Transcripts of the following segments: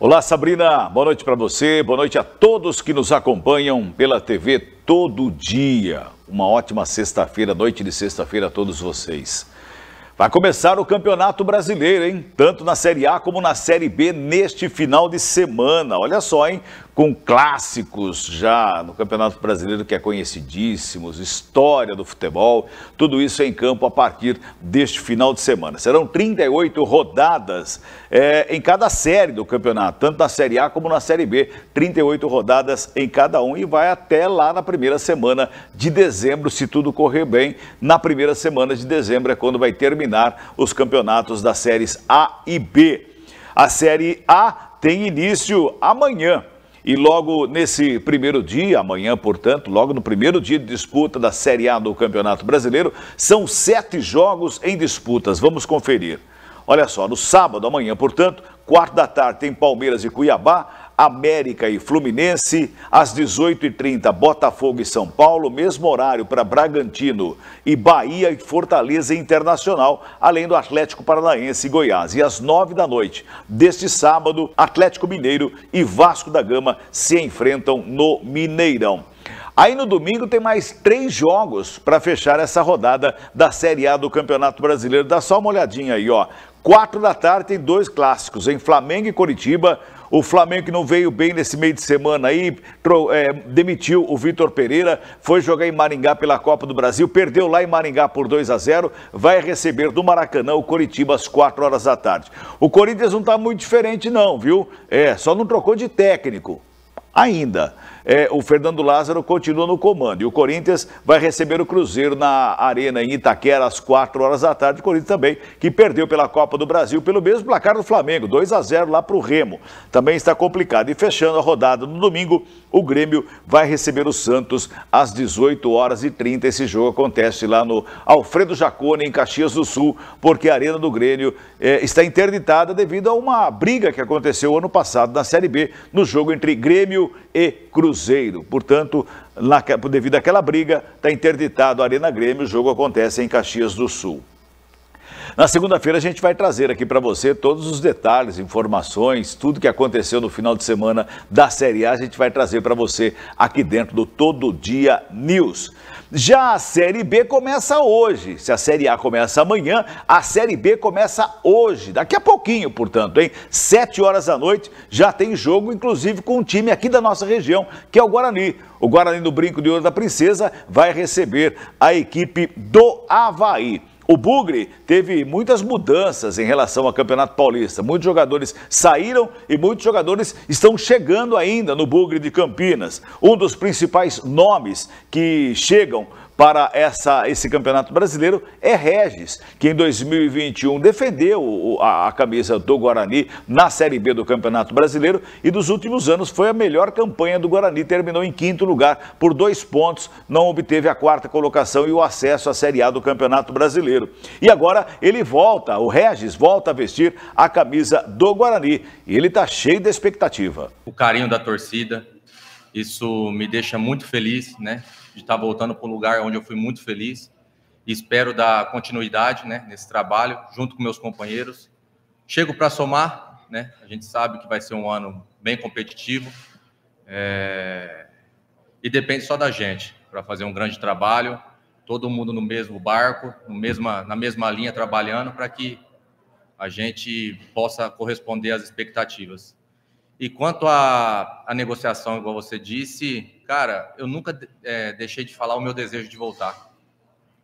Olá, Sabrina. Boa noite para você. Boa noite a todos que nos acompanham pela TV todo dia. Uma ótima sexta-feira, noite de sexta-feira a todos vocês. Vai começar o Campeonato Brasileiro, hein? Tanto na Série A como na Série B neste final de semana. Olha só, hein? Com clássicos já no Campeonato Brasileiro que é conhecidíssimos, história do futebol, tudo isso em campo a partir deste final de semana. Serão 38 rodadas é, em cada série do campeonato, tanto na Série A como na Série B. 38 rodadas em cada um e vai até lá na primeira semana de dezembro, se tudo correr bem. Na primeira semana de dezembro é quando vai terminar os campeonatos das séries A e B. A Série A tem início amanhã. E logo nesse primeiro dia, amanhã, portanto, logo no primeiro dia de disputa da Série A do Campeonato Brasileiro, são sete jogos em disputas. Vamos conferir. Olha só, no sábado, amanhã, portanto, quarto da tarde, tem Palmeiras e Cuiabá. América e Fluminense, às 18h30, Botafogo e São Paulo, mesmo horário para Bragantino e Bahia e Fortaleza Internacional, além do Atlético Paranaense e Goiás. E às 9 da noite deste sábado, Atlético Mineiro e Vasco da Gama se enfrentam no Mineirão. Aí no domingo tem mais três jogos para fechar essa rodada da Série A do Campeonato Brasileiro. Dá só uma olhadinha aí, ó. Quatro da tarde tem dois clássicos, em Flamengo e Coritiba. O Flamengo que não veio bem nesse meio de semana aí, é, demitiu o Vitor Pereira, foi jogar em Maringá pela Copa do Brasil, perdeu lá em Maringá por 2 a 0, vai receber do Maracanã o Coritiba às 4 horas da tarde. O Corinthians não está muito diferente não, viu? É, só não trocou de técnico ainda é, o Fernando Lázaro continua no comando. E o Corinthians vai receber o Cruzeiro na Arena em Itaquera às 4 horas da tarde. O Corinthians também, que perdeu pela Copa do Brasil pelo mesmo placar do Flamengo, 2 a 0 lá para o Remo. Também está complicado. E fechando a rodada no domingo, o Grêmio vai receber o Santos às 18 horas e 30. Esse jogo acontece lá no Alfredo Jacone, em Caxias do Sul, porque a Arena do Grêmio é, está interditada devido a uma briga que aconteceu ano passado na Série B, no jogo entre Grêmio e Cruzeiro. Portanto, lá, devido àquela briga, está interditado a Arena Grêmio, o jogo acontece em Caxias do Sul. Na segunda-feira a gente vai trazer aqui para você todos os detalhes, informações, tudo que aconteceu no final de semana da Série A, a gente vai trazer para você aqui dentro do Todo Dia News. Já a Série B começa hoje. Se a Série A começa amanhã, a Série B começa hoje, daqui a pouquinho, portanto, hein? Sete horas da noite já tem jogo, inclusive com um time aqui da nossa região, que é o Guarani. O Guarani do Brinco de Ouro da Princesa vai receber a equipe do Havaí. O Bugre teve muitas mudanças em relação ao Campeonato Paulista. Muitos jogadores saíram e muitos jogadores estão chegando ainda no Bugre de Campinas. Um dos principais nomes que chegam para essa, esse campeonato brasileiro é Regis, que em 2021 defendeu a, a, camisa do Guarani na Série B do Campeonato Brasileiro e dos últimos anos foi a melhor campanha do Guarani, terminou em quinto lugar por dois pontos, não obteve a quarta colocação e o acesso à Série A do Campeonato Brasileiro. E agora ele volta, o Regis volta a vestir a camisa do Guarani e ele está cheio de expectativa. O carinho da torcida, isso me deixa muito feliz, né? De estar voltando para um lugar onde eu fui muito feliz e espero dar continuidade né, nesse trabalho junto com meus companheiros. Chego para somar, né? A gente sabe que vai ser um ano bem competitivo é... e depende só da gente para fazer um grande trabalho, todo mundo no mesmo barco, no mesma, na mesma linha trabalhando para que a gente possa corresponder às expectativas. E quanto à, à negociação, igual você disse, cara, eu nunca é, deixei de falar o meu desejo de voltar.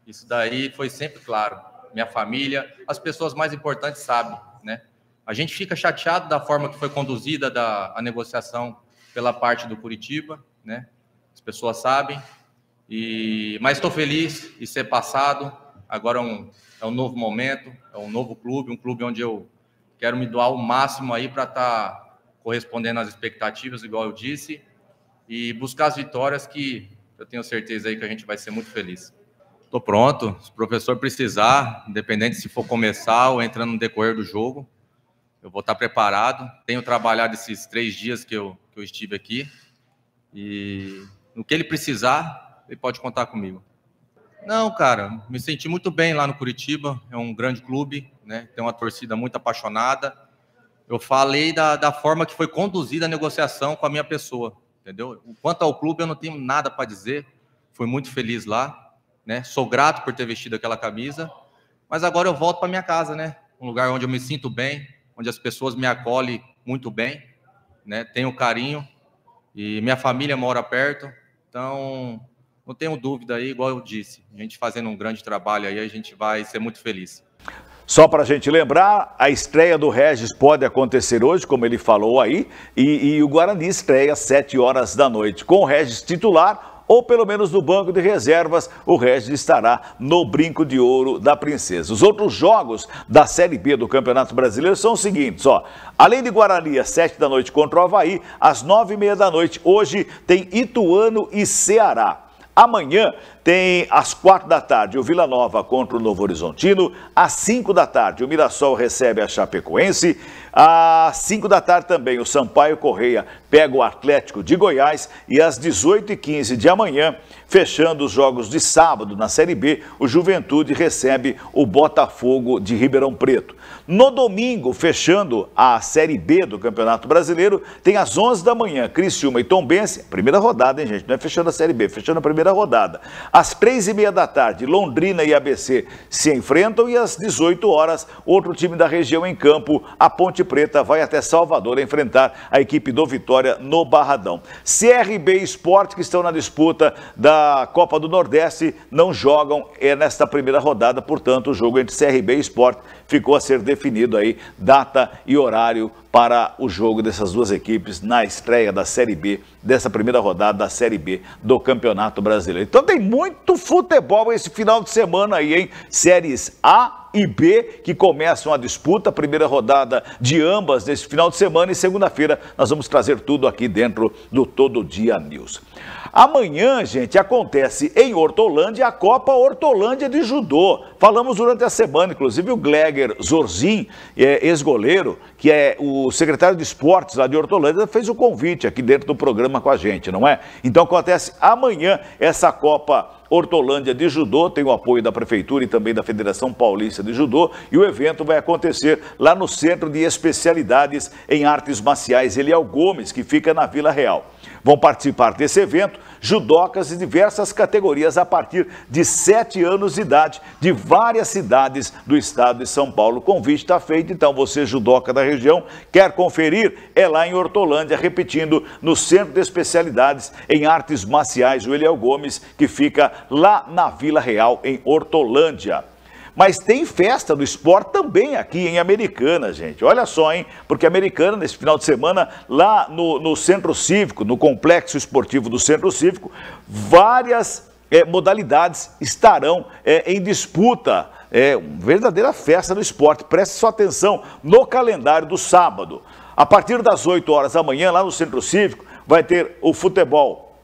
Isso daí foi sempre claro. Minha família, as pessoas mais importantes sabem, né? A gente fica chateado da forma que foi conduzida da, a negociação pela parte do Curitiba, né? As pessoas sabem. E, mas estou feliz de ser passado. Agora é um, é um novo momento, é um novo clube, um clube onde eu quero me doar o máximo aí para estar tá correspondendo às expectativas, igual eu disse e buscar as vitórias que eu tenho certeza aí que a gente vai ser muito feliz. Estou pronto, se o professor precisar, independente se for começar ou entrando no decorrer do jogo, eu vou estar preparado. Tenho trabalhado esses três dias que eu, que eu estive aqui e no que ele precisar, ele pode contar comigo. Não, cara, me senti muito bem lá no Curitiba. É um grande clube, né? Tem uma torcida muito apaixonada. Eu falei da, da forma que foi conduzida a negociação com a minha pessoa, entendeu? Quanto ao clube, eu não tenho nada para dizer. Fui muito feliz lá, né? Sou grato por ter vestido aquela camisa, mas agora eu volto para minha casa, né? Um lugar onde eu me sinto bem, onde as pessoas me acolhem muito bem, né? Tenho carinho e minha família mora perto, então não tenho dúvida aí, igual eu disse, a gente fazendo um grande trabalho aí, a gente vai ser muito feliz. Só para a gente lembrar, a estreia do Regis pode acontecer hoje, como ele falou aí, e, e o Guarani estreia às 7 horas da noite. Com o Regis titular, ou pelo menos no banco de reservas, o Regis estará no brinco de ouro da princesa. Os outros jogos da Série B do Campeonato Brasileiro são os seguintes, ó. Além de Guarani, às 7 da noite contra o Havaí, às 9 e meia da noite, hoje tem Ituano e Ceará. Amanhã tem às quatro da tarde o Vila Nova contra o Novo Horizontino. Às cinco da tarde o Mirassol recebe a Chapecoense. Às 5 da tarde também, o Sampaio Correia pega o Atlético de Goiás e às 18h15 de amanhã, fechando os jogos de sábado na Série B, o Juventude recebe o Botafogo de Ribeirão Preto. No domingo, fechando a Série B do Campeonato Brasileiro, tem às 11 da manhã, Criciúma e Tombense, primeira rodada, hein, gente? Não é fechando a Série B, fechando a primeira rodada. Às 3 e meia da tarde, Londrina e ABC se enfrentam e às 18 horas, outro time da região em campo, a Ponte Ponte Preta vai até Salvador enfrentar a equipe do Vitória no Barradão. CRB e Sport, que estão na disputa da Copa do Nordeste, não jogam é, nesta primeira rodada, portanto, o jogo entre CRB e Sport ficou a ser definido aí, data e horário para o jogo dessas duas equipes na estreia da Série B, dessa primeira rodada da Série B do Campeonato Brasileiro. Então tem muito futebol esse final de semana aí, hein? Séries A e B que começam a disputa, primeira rodada de ambas nesse final de semana e segunda-feira nós vamos trazer tudo aqui dentro do Todo Dia News. Amanhã, gente, acontece em Hortolândia a Copa Hortolândia de Judô. Falamos durante a semana, inclusive o Gleger Zorzin, é, ex-goleiro, que é o secretário de esportes lá de Hortolândia, fez o convite aqui dentro do programa com a gente, não é? Então acontece amanhã essa Copa Hortolândia de Judô, tem o apoio da Prefeitura e também da Federação Paulista de Judô, e o evento vai acontecer lá no Centro de Especialidades em Artes Marciais Eliel Gomes, que fica na Vila Real. Vão participar desse evento judocas de diversas categorias a partir de 7 anos de idade, de várias cidades do estado de São Paulo. O convite está feito, então você, judoca da região, quer conferir? É lá em Hortolândia, repetindo, no Centro de Especialidades em Artes Marciais, o Eliel Gomes, que fica lá na Vila Real, em Hortolândia. Mas tem festa do esporte também aqui em Americana, gente. Olha só, hein? Porque Americana, nesse final de semana, lá no, no Centro Cívico, no Complexo Esportivo do Centro Cívico, várias é, modalidades estarão é, em disputa. É uma verdadeira festa do esporte. Preste sua atenção no calendário do sábado. A partir das 8 horas da manhã, lá no Centro Cívico, vai ter o futebol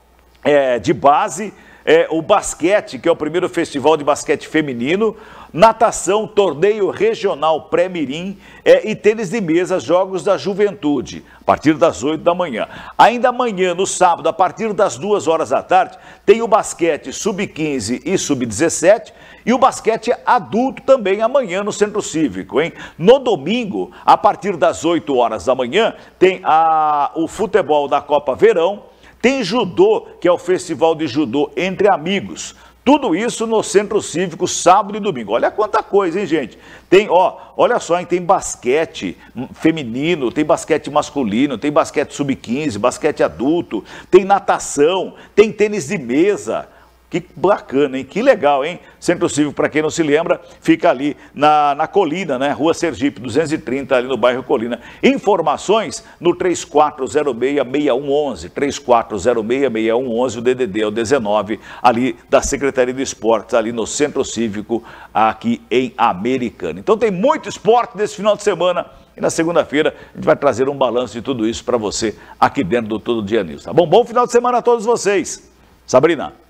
é, de base, é, o basquete, que é o primeiro festival de basquete feminino, natação, torneio regional pré-mirim é, e tênis de mesa, jogos da juventude, a partir das 8 da manhã. Ainda amanhã, no sábado, a partir das 2 horas da tarde, tem o basquete sub-15 e sub-17 e o basquete adulto também amanhã no Centro Cívico, hein? No domingo, a partir das 8 horas da manhã, tem a, o futebol da Copa Verão, tem judô, que é o festival de judô entre amigos. Tudo isso no Centro Cívico, sábado e domingo. Olha quanta coisa, hein, gente? Tem, ó, olha só, hein, tem basquete feminino, tem basquete masculino, tem basquete sub-15, basquete adulto, tem natação, tem tênis de mesa. Que bacana, hein? Que legal, hein? Centro Cívico, para quem não se lembra, fica ali na, na Colina, né? Rua Sergipe, 230, ali no bairro Colina. Informações no 3406-6111. 3406-6111, o DDD é o 19, ali da Secretaria de Esportes, ali no Centro Cívico, aqui em Americana. Então tem muito esporte nesse final de semana. E na segunda-feira a gente vai trazer um balanço de tudo isso para você aqui dentro do Todo Dia News, tá bom? Bom final de semana a todos vocês. Sabrina.